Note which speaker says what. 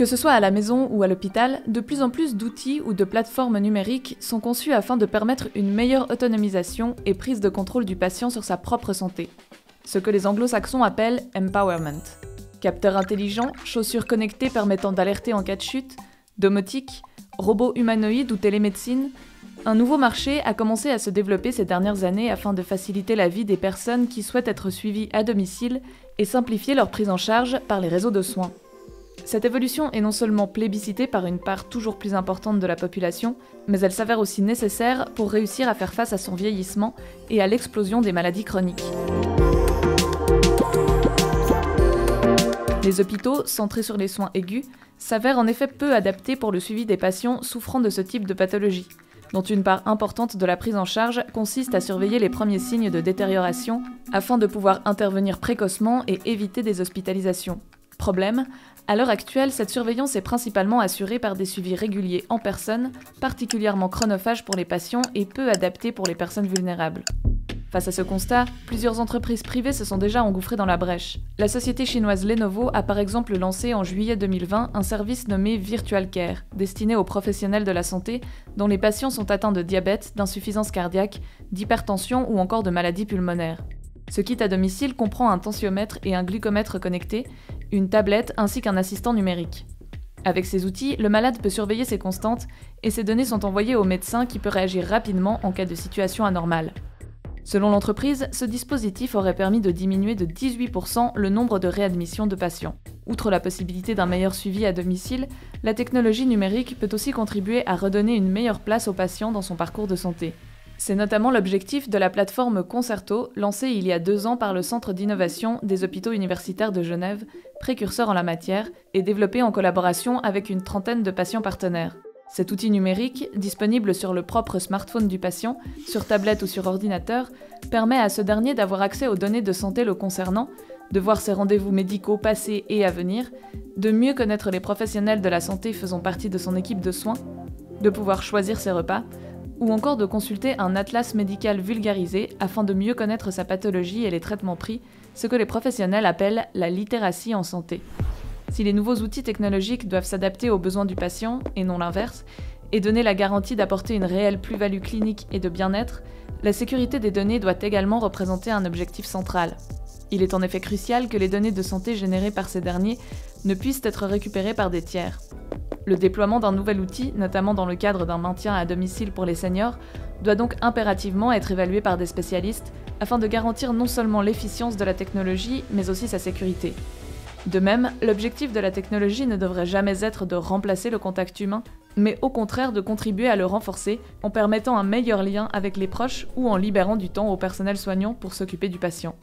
Speaker 1: Que ce soit à la maison ou à l'hôpital, de plus en plus d'outils ou de plateformes numériques sont conçus afin de permettre une meilleure autonomisation et prise de contrôle du patient sur sa propre santé. Ce que les anglo-saxons appellent empowerment. Capteurs intelligents, chaussures connectées permettant d'alerter en cas de chute, domotique, robots humanoïdes ou télémédecine, un nouveau marché a commencé à se développer ces dernières années afin de faciliter la vie des personnes qui souhaitent être suivies à domicile et simplifier leur prise en charge par les réseaux de soins. Cette évolution est non seulement plébiscitée par une part toujours plus importante de la population, mais elle s'avère aussi nécessaire pour réussir à faire face à son vieillissement et à l'explosion des maladies chroniques. Les hôpitaux, centrés sur les soins aigus, s'avèrent en effet peu adaptés pour le suivi des patients souffrant de ce type de pathologie dont une part importante de la prise en charge consiste à surveiller les premiers signes de détérioration afin de pouvoir intervenir précocement et éviter des hospitalisations. Problème, à l'heure actuelle, cette surveillance est principalement assurée par des suivis réguliers en personne, particulièrement chronophages pour les patients et peu adaptés pour les personnes vulnérables. Face à ce constat, plusieurs entreprises privées se sont déjà engouffrées dans la brèche. La société chinoise Lenovo a par exemple lancé en juillet 2020 un service nommé Virtual Care, destiné aux professionnels de la santé dont les patients sont atteints de diabète, d'insuffisance cardiaque, d'hypertension ou encore de maladies pulmonaires. Ce kit à domicile comprend un tensiomètre et un glucomètre connecté, une tablette ainsi qu'un assistant numérique. Avec ces outils, le malade peut surveiller ses constantes et ses données sont envoyées au médecin qui peut réagir rapidement en cas de situation anormale. Selon l'entreprise, ce dispositif aurait permis de diminuer de 18% le nombre de réadmissions de patients. Outre la possibilité d'un meilleur suivi à domicile, la technologie numérique peut aussi contribuer à redonner une meilleure place aux patients dans son parcours de santé. C'est notamment l'objectif de la plateforme Concerto, lancée il y a deux ans par le Centre d'innovation des hôpitaux universitaires de Genève, précurseur en la matière, et développée en collaboration avec une trentaine de patients partenaires. Cet outil numérique, disponible sur le propre smartphone du patient, sur tablette ou sur ordinateur, permet à ce dernier d'avoir accès aux données de santé le concernant, de voir ses rendez-vous médicaux passés et à venir, de mieux connaître les professionnels de la santé faisant partie de son équipe de soins, de pouvoir choisir ses repas, ou encore de consulter un atlas médical vulgarisé afin de mieux connaître sa pathologie et les traitements pris, ce que les professionnels appellent la littératie en santé. Si les nouveaux outils technologiques doivent s'adapter aux besoins du patient, et non l'inverse, et donner la garantie d'apporter une réelle plus-value clinique et de bien-être, la sécurité des données doit également représenter un objectif central. Il est en effet crucial que les données de santé générées par ces derniers ne puissent être récupérées par des tiers. Le déploiement d'un nouvel outil, notamment dans le cadre d'un maintien à domicile pour les seniors, doit donc impérativement être évalué par des spécialistes afin de garantir non seulement l'efficience de la technologie, mais aussi sa sécurité. De même, l'objectif de la technologie ne devrait jamais être de remplacer le contact humain, mais au contraire de contribuer à le renforcer en permettant un meilleur lien avec les proches ou en libérant du temps au personnel soignant pour s'occuper du patient.